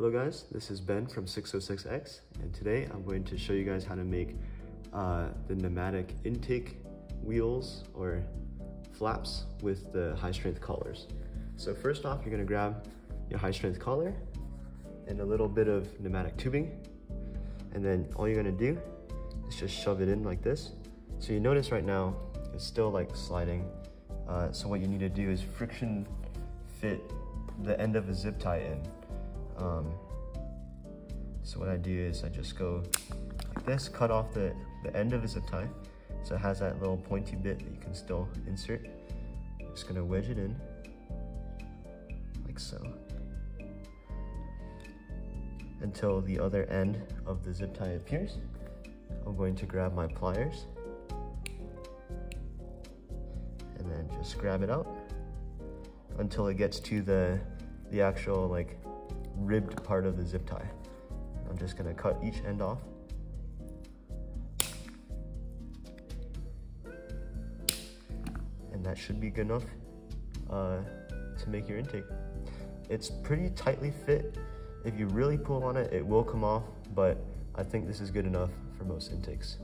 Hello guys, this is Ben from 606X and today I'm going to show you guys how to make uh, the pneumatic intake wheels or flaps with the high strength collars. So first off, you're gonna grab your high strength collar and a little bit of pneumatic tubing and then all you're gonna do is just shove it in like this. So you notice right now it's still like sliding. Uh, so what you need to do is friction fit the end of a zip tie in. Um, so what I do is I just go like this, cut off the, the end of a zip tie. So it has that little pointy bit that you can still insert. Just gonna wedge it in, like so. Until the other end of the zip tie appears. I'm going to grab my pliers and then just grab it out until it gets to the the actual like ribbed part of the zip tie. I'm just gonna cut each end off. And that should be good enough uh, to make your intake. It's pretty tightly fit. If you really pull on it, it will come off, but I think this is good enough for most intakes.